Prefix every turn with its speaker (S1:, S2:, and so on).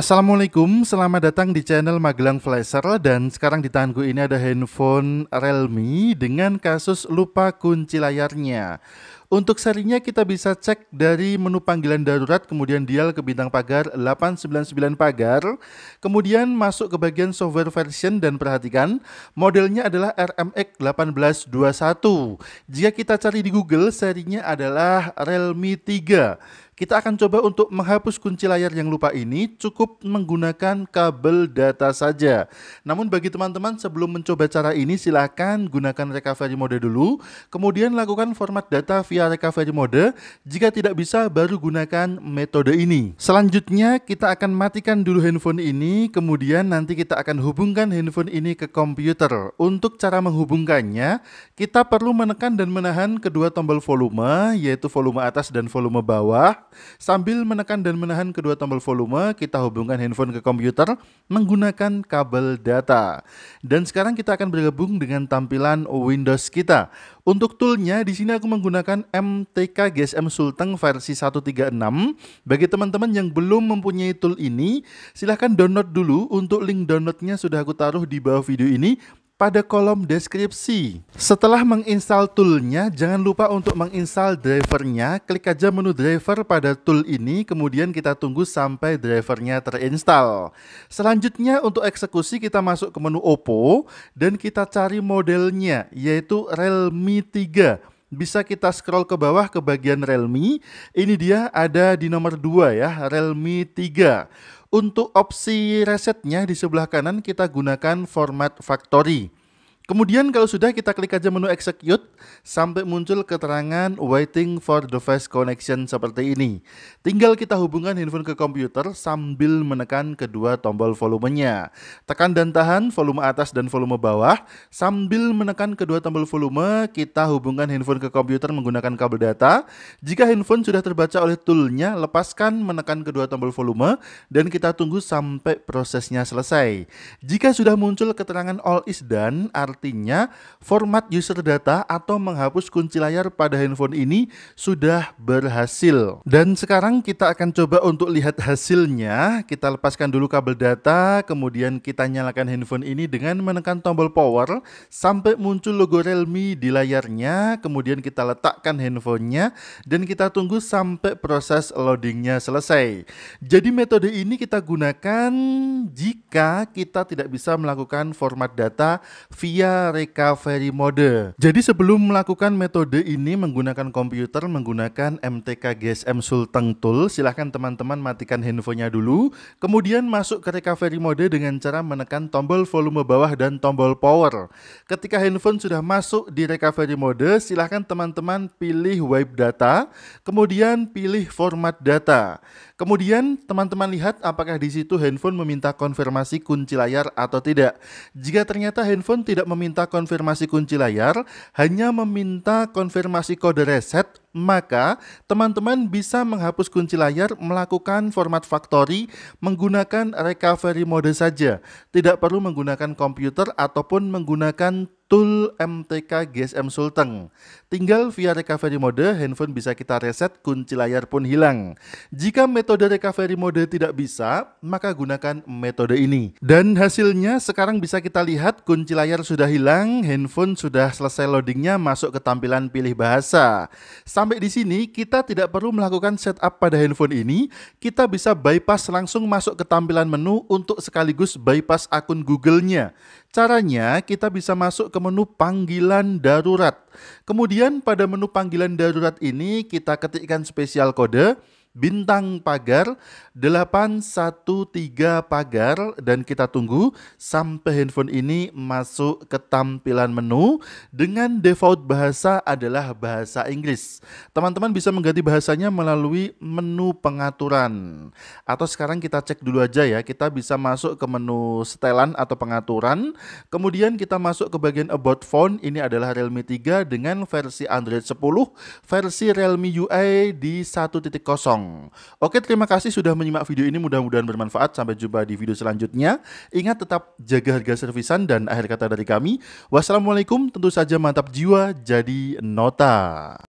S1: Assalamualaikum, selamat datang di channel Magelang Flasher dan sekarang di tanganku ini ada handphone Realme dengan kasus lupa kunci layarnya. Untuk serinya kita bisa cek dari menu panggilan darurat kemudian dial ke bintang pagar 899 pagar kemudian masuk ke bagian software version dan perhatikan modelnya adalah RMX 1821 jika kita cari di Google serinya adalah Realme 3 kita akan coba untuk menghapus kunci layar yang lupa ini cukup menggunakan kabel data saja. Namun bagi teman-teman sebelum mencoba cara ini silahkan gunakan recovery mode dulu, kemudian lakukan format data via recovery mode. Jika tidak bisa baru gunakan metode ini. Selanjutnya kita akan matikan dulu handphone ini, kemudian nanti kita akan hubungkan handphone ini ke komputer. Untuk cara menghubungkannya, kita perlu menekan dan menahan kedua tombol volume, yaitu volume atas dan volume bawah. Sambil menekan dan menahan kedua tombol volume, kita hubungkan handphone ke komputer menggunakan kabel data. Dan sekarang kita akan bergabung dengan tampilan Windows kita. Untuk toolnya di sini aku menggunakan MTK GSM Sulteng versi 136. Bagi teman-teman yang belum mempunyai tool ini, silahkan download dulu. Untuk link downloadnya sudah aku taruh di bawah video ini pada kolom deskripsi. Setelah menginstal toolnya, jangan lupa untuk menginstal drivernya. Klik aja menu driver pada tool ini, kemudian kita tunggu sampai drivernya terinstall. Selanjutnya untuk eksekusi kita masuk ke menu Oppo dan kita cari modelnya yaitu Realme 3 bisa kita scroll ke bawah ke bagian Realme. Ini dia ada di nomor 2 ya, Realme 3. Untuk opsi resetnya di sebelah kanan kita gunakan format factory. Kemudian kalau sudah kita klik aja menu execute sampai muncul keterangan waiting for device connection seperti ini. Tinggal kita hubungkan handphone ke komputer sambil menekan kedua tombol volumenya. Tekan dan tahan volume atas dan volume bawah. Sambil menekan kedua tombol volume, kita hubungkan handphone ke komputer menggunakan kabel data. Jika handphone sudah terbaca oleh toolnya, lepaskan menekan kedua tombol volume dan kita tunggu sampai prosesnya selesai. Jika sudah muncul keterangan all is done, artinya format user data atau menghapus kunci layar pada handphone ini sudah berhasil. Dan sekarang kita akan coba untuk lihat hasilnya. Kita lepaskan dulu kabel data, kemudian kita nyalakan handphone ini dengan menekan tombol power sampai muncul logo Realme di layarnya. Kemudian kita letakkan handphonenya dan kita tunggu sampai proses loadingnya selesai. Jadi metode ini kita gunakan jika kita tidak bisa melakukan format data via recovery mode. Jadi sebelum melakukan metode ini menggunakan komputer menggunakan MTK GSM Sulteng Tool, silahkan teman-teman matikan handphonenya dulu, kemudian masuk ke recovery mode dengan cara menekan tombol volume bawah dan tombol power. Ketika handphone sudah masuk di recovery mode, silahkan teman-teman pilih wipe data, kemudian pilih format data. Kemudian teman-teman lihat apakah di situ handphone meminta konfirmasi kunci layar atau tidak. Jika ternyata handphone tidak meminta konfirmasi kunci layar, hanya meminta konfirmasi kode reset, maka teman-teman bisa menghapus kunci layar melakukan format factory menggunakan recovery mode saja. Tidak perlu menggunakan komputer ataupun menggunakan tool MTK GSM Sulteng. Tinggal via recovery mode, handphone bisa kita reset, kunci layar pun hilang. Jika metode recovery mode tidak bisa, maka gunakan metode ini. Dan hasilnya sekarang bisa kita lihat kunci layar sudah hilang, handphone sudah selesai loadingnya masuk ke tampilan pilih bahasa. Sampai di sini kita tidak perlu melakukan setup pada handphone ini, kita bisa bypass langsung masuk ke tampilan menu untuk sekaligus bypass akun Google-nya. Caranya kita bisa masuk ke menu panggilan darurat. Kemudian pada menu panggilan darurat ini kita ketikkan spesial kode bintang pagar 813 pagar dan kita tunggu sampai handphone ini masuk ke tampilan menu dengan default bahasa adalah bahasa Inggris. Teman-teman bisa mengganti bahasanya melalui menu pengaturan. Atau sekarang kita cek dulu aja ya, kita bisa masuk ke menu setelan atau pengaturan. Kemudian kita masuk ke bagian about phone, ini adalah Realme 3 dengan versi Android 10, versi Realme UI di 1.0. Oke, terima kasih sudah menyimak video ini. Mudah-mudahan bermanfaat. Sampai jumpa di video selanjutnya. Ingat tetap jaga harga servisan dan akhir kata dari kami. Wassalamualaikum. Tentu saja mantap jiwa jadi nota.